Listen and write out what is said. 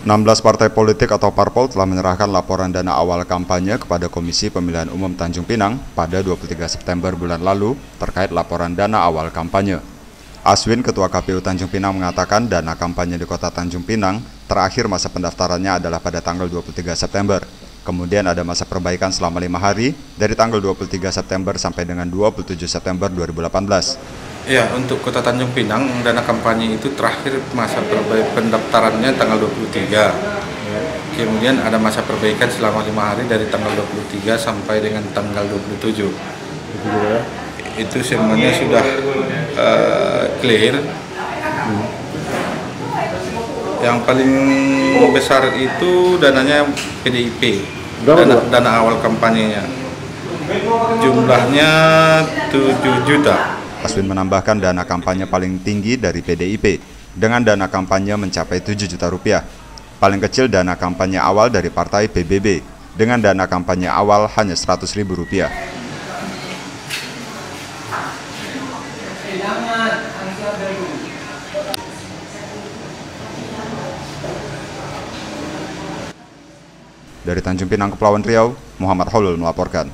16 partai politik atau parpol telah menyerahkan laporan dana awal kampanye kepada Komisi Pemilihan Umum Tanjung Pinang pada 23 September bulan lalu terkait laporan dana awal kampanye. Aswin, Ketua KPU Tanjung Pinang mengatakan dana kampanye di kota Tanjung Pinang terakhir masa pendaftarannya adalah pada tanggal 23 September. Kemudian ada masa perbaikan selama lima hari dari tanggal 23 September sampai dengan 27 September 2018. Ya, untuk Kota Tanjung Pinang, dana kampanye itu terakhir masa pendaftarannya tanggal 23. Kemudian ada masa perbaikan selama lima hari dari tanggal 23 sampai dengan tanggal 27. Itu semuanya sudah uh, clear. Yang paling besar itu dananya PDIP, dana, dana awal kampanyenya. Jumlahnya 7 juta. Aswin menambahkan dana kampanye paling tinggi dari PDIP dengan dana kampanye mencapai 7 juta rupiah. Paling kecil dana kampanye awal dari partai PBB dengan dana kampanye awal hanya 100 ribu rupiah. Dari Tanjung Pinang, Kepulauan Riau, Muhammad Holul melaporkan.